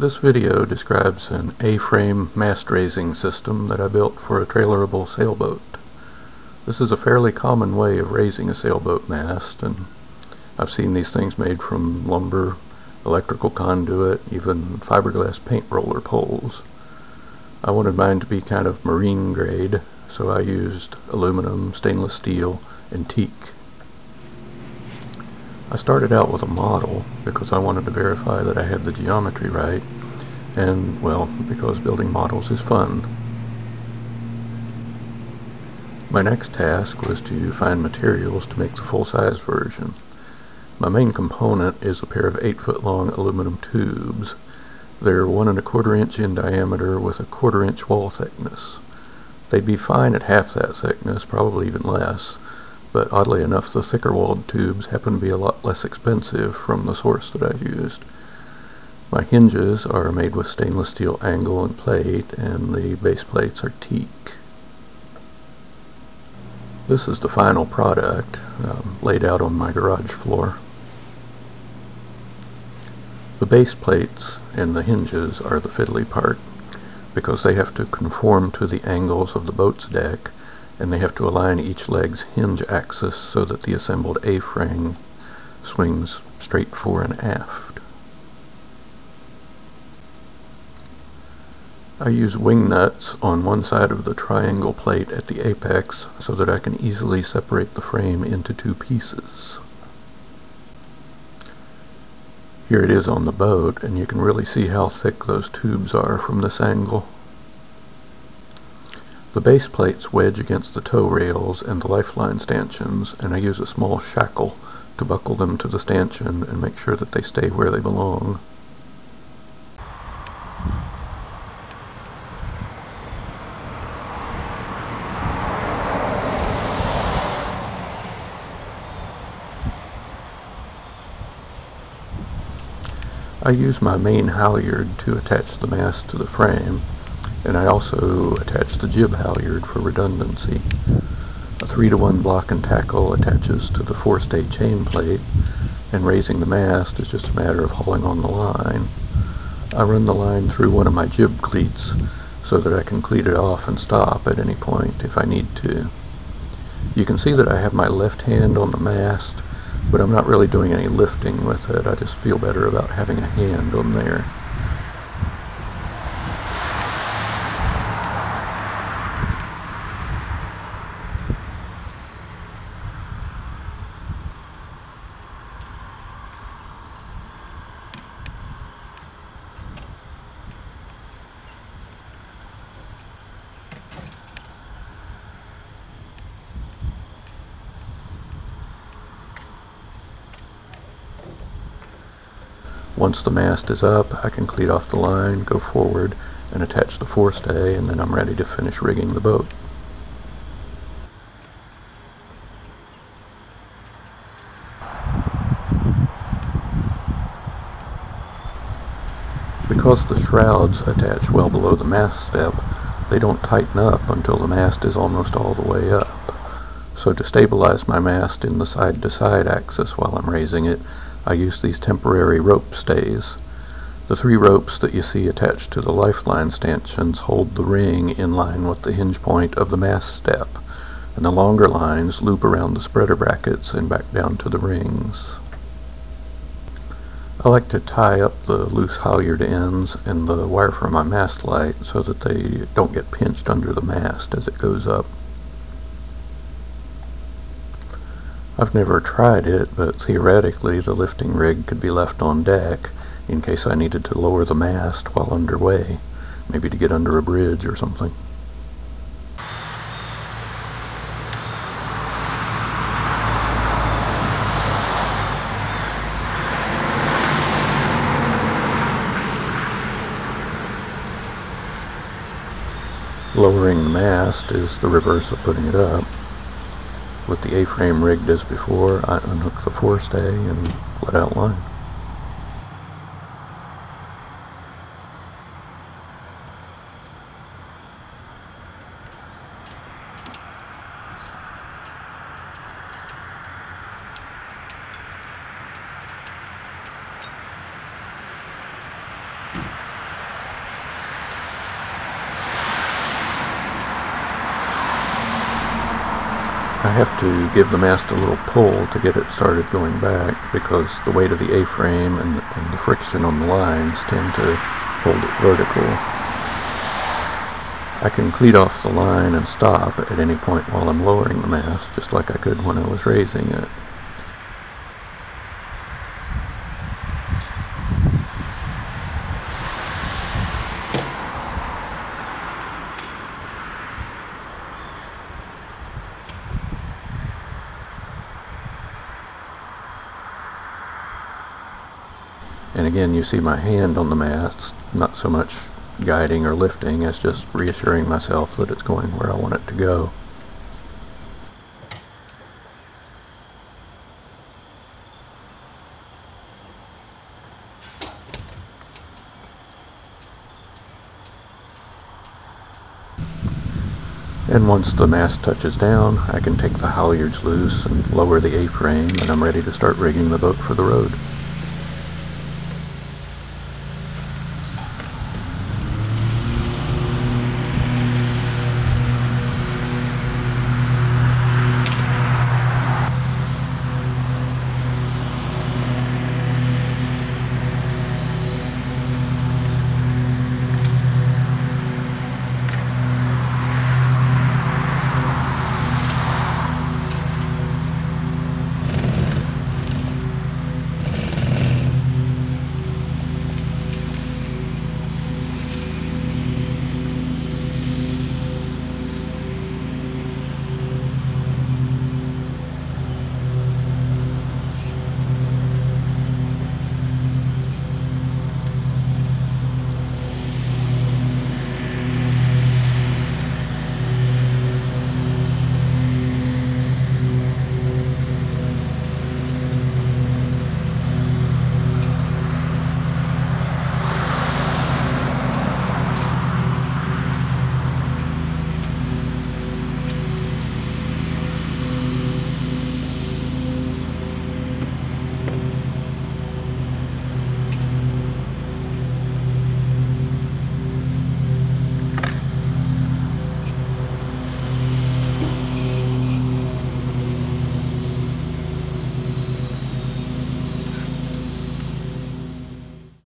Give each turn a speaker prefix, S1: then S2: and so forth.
S1: This video describes an A-frame mast raising system that I built for a trailerable sailboat. This is a fairly common way of raising a sailboat mast and I've seen these things made from lumber, electrical conduit, even fiberglass paint roller poles. I wanted mine to be kind of marine grade so I used aluminum, stainless steel, and teak. I started out with a model because I wanted to verify that I had the geometry right and, well, because building models is fun. My next task was to find materials to make the full-size version. My main component is a pair of 8-foot long aluminum tubes. They're one and a quarter inch in diameter with a quarter inch wall thickness. They'd be fine at half that thickness, probably even less, but oddly enough the thicker walled tubes happen to be a lot less expensive from the source that I used. My hinges are made with stainless steel angle and plate and the base plates are teak. This is the final product um, laid out on my garage floor. The base plates and the hinges are the fiddly part because they have to conform to the angles of the boat's deck and they have to align each leg's hinge axis so that the assembled A-frame swings straight fore and aft. I use wing nuts on one side of the triangle plate at the apex so that I can easily separate the frame into two pieces. Here it is on the boat and you can really see how thick those tubes are from this angle. The base plates wedge against the toe rails and the lifeline stanchions, and I use a small shackle to buckle them to the stanchion and make sure that they stay where they belong. I use my main halyard to attach the mast to the frame and I also attached the jib halyard for redundancy. A 3 to 1 block and tackle attaches to the forestay chain plate and raising the mast is just a matter of hauling on the line. I run the line through one of my jib cleats so that I can cleat it off and stop at any point if I need to. You can see that I have my left hand on the mast but I'm not really doing any lifting with it. I just feel better about having a hand on there. Once the mast is up, I can cleat off the line, go forward, and attach the forestay, and then I'm ready to finish rigging the boat. Because the shrouds attach well below the mast step, they don't tighten up until the mast is almost all the way up. So to stabilize my mast in the side-to-side -side axis while I'm raising it, I use these temporary rope stays. The three ropes that you see attached to the lifeline stanchions hold the ring in line with the hinge point of the mast step, and the longer lines loop around the spreader brackets and back down to the rings. I like to tie up the loose halyard ends and the wire for my mast light so that they don't get pinched under the mast as it goes up. I've never tried it, but theoretically the lifting rig could be left on deck in case I needed to lower the mast while underway, maybe to get under a bridge or something. Lowering the mast is the reverse of putting it up. With the A-frame rigged as before, I unhook the forestay and let out line. I have to give the mast a little pull to get it started going back because the weight of the A-frame and, and the friction on the lines tend to hold it vertical. I can cleat off the line and stop at any point while I'm lowering the mast, just like I could when I was raising it. And again, you see my hand on the mast, not so much guiding or lifting as just reassuring myself that it's going where I want it to go. And once the mast touches down, I can take the halyards loose and lower the A-frame and I'm ready to start rigging the boat for the road.